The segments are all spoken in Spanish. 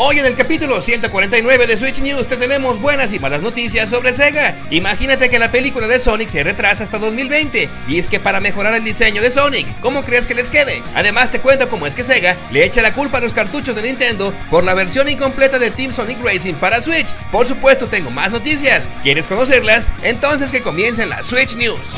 Hoy en el capítulo 149 de Switch News te tenemos buenas y malas noticias sobre Sega. Imagínate que la película de Sonic se retrasa hasta 2020 y es que para mejorar el diseño de Sonic, ¿cómo crees que les quede? Además te cuento cómo es que Sega le echa la culpa a los cartuchos de Nintendo por la versión incompleta de Team Sonic Racing para Switch. Por supuesto tengo más noticias. ¿Quieres conocerlas? Entonces que comiencen las Switch News.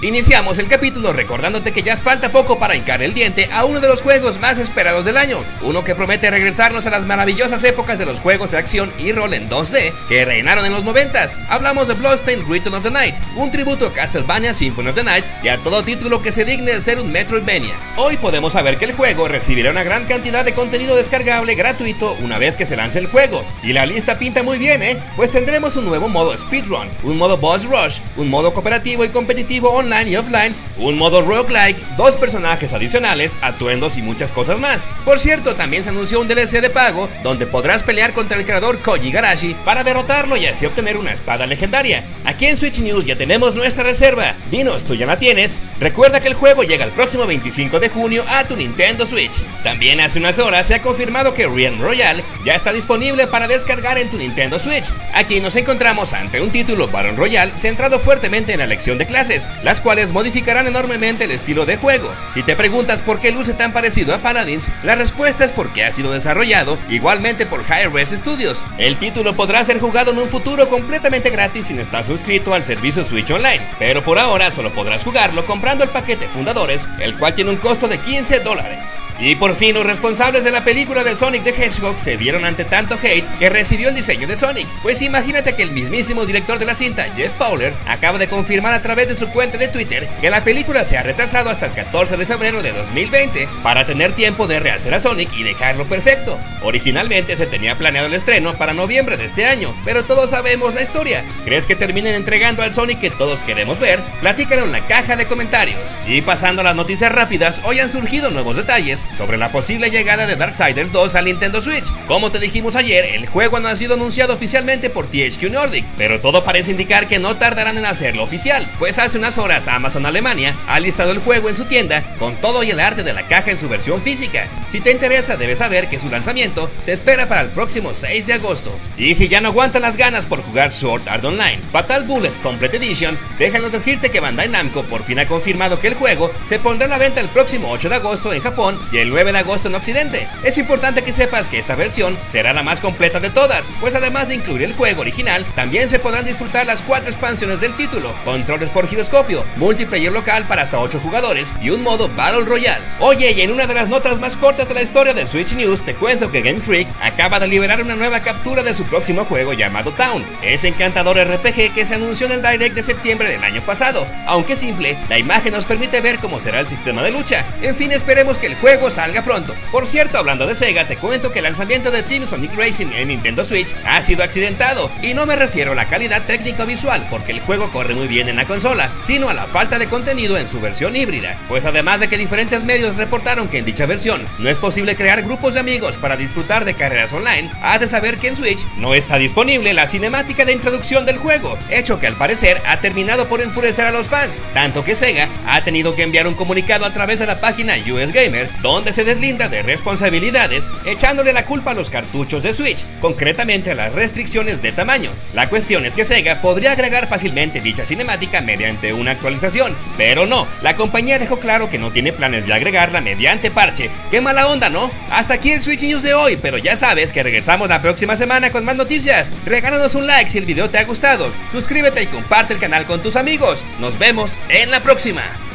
Iniciamos el capítulo recordándote que ya falta poco para hincar el diente a uno de los juegos más esperados del año, uno que promete regresarnos a las maravillosas épocas de los juegos de acción y rol en 2D que reinaron en los 90 Hablamos de Bloodstained Return of the Night, un tributo a Castlevania Symphony of the Night y a todo título que se digne de ser un Metroidvania. Hoy podemos saber que el juego recibirá una gran cantidad de contenido descargable gratuito una vez que se lance el juego, y la lista pinta muy bien, ¿eh? Pues tendremos un nuevo modo Speedrun, un modo Boss Rush, un modo cooperativo y competitivo online y offline, un modo roguelike, dos personajes adicionales, atuendos y muchas cosas más. Por cierto, también se anunció un DLC de pago donde podrás pelear contra el creador Koji Garashi para derrotarlo y así obtener una espada legendaria. Aquí en Switch News ya tenemos nuestra reserva. Dinos, ¿tú ya la tienes? Recuerda que el juego llega el próximo 25 de junio a tu Nintendo Switch. También hace unas horas se ha confirmado que Realm Royale ya está disponible para descargar en tu Nintendo Switch. Aquí nos encontramos ante un título Battle Royale centrado fuertemente en la elección de clases, las cuales modificarán enormemente el estilo de juego. Si te preguntas por qué luce tan parecido a Paladins, la respuesta es porque ha sido desarrollado igualmente por Hi-Res Studios. El título podrá ser jugado en un futuro completamente gratis sin estar suscrito al servicio Switch Online, pero por ahora solo podrás jugarlo comprando el paquete Fundadores, el cual tiene un costo de 15 dólares. Y por fin los responsables de la película de Sonic the Hedgehog se vieron ante tanto hate que recibió el diseño de Sonic. Pues imagínate que el mismísimo director de la cinta, Jeff Fowler, acaba de confirmar a través de su cuenta de Twitter que la película se ha retrasado hasta el 14 de febrero de 2020 para tener tiempo de rehacer a Sonic y dejarlo perfecto. Originalmente se tenía planeado el estreno para noviembre de este año, pero todos sabemos la historia. ¿Crees que terminen entregando al Sonic que todos queremos ver? Platícalo en la caja de comentarios. Y pasando a las noticias rápidas, hoy han surgido nuevos detalles sobre la posible llegada de Darksiders 2 al Nintendo Switch. Como te dijimos ayer, el juego no ha sido anunciado oficialmente por THQ Nordic, pero todo parece indicar que no tardarán en hacerlo oficial, pues hace unas horas Amazon Alemania ha listado el juego en su tienda con todo y el arte de la caja en su versión física. Si te interesa, debes saber que su lanzamiento se espera para el próximo 6 de agosto. Y si ya no aguantan las ganas por jugar Sword Art Online Fatal Bullet Complete Edition, déjanos decirte que Bandai Namco por fin ha confirmado que el juego se pondrá a la venta el próximo 8 de agosto en Japón el 9 de agosto en Occidente. Es importante que sepas que esta versión será la más completa de todas, pues además de incluir el juego original, también se podrán disfrutar las cuatro expansiones del título, controles por giroscopio, multiplayer local para hasta 8 jugadores y un modo Battle Royale. Oye, y en una de las notas más cortas de la historia de Switch News, te cuento que Game Freak acaba de liberar una nueva captura de su próximo juego llamado Town, ese encantador RPG que se anunció en el Direct de septiembre del año pasado. Aunque simple, la imagen nos permite ver cómo será el sistema de lucha. En fin, esperemos que el juego salga pronto. Por cierto, hablando de Sega, te cuento que el lanzamiento de Team Sonic Racing en Nintendo Switch ha sido accidentado, y no me refiero a la calidad técnico-visual, porque el juego corre muy bien en la consola, sino a la falta de contenido en su versión híbrida, pues además de que diferentes medios reportaron que en dicha versión no es posible crear grupos de amigos para disfrutar de carreras online, has de saber que en Switch no está disponible la cinemática de introducción del juego, hecho que al parecer ha terminado por enfurecer a los fans, tanto que Sega ha tenido que enviar un comunicado a través de la página US Gamer, donde se deslinda de responsabilidades, echándole la culpa a los cartuchos de Switch, concretamente a las restricciones de tamaño. La cuestión es que Sega podría agregar fácilmente dicha cinemática mediante una actualización, pero no, la compañía dejó claro que no tiene planes de agregarla mediante parche. ¡Qué mala onda, ¿no? Hasta aquí el Switch News de hoy, pero ya sabes que regresamos la próxima semana con más noticias. Regálanos un like si el video te ha gustado, suscríbete y comparte el canal con tus amigos. Nos vemos en la próxima.